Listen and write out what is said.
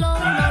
long.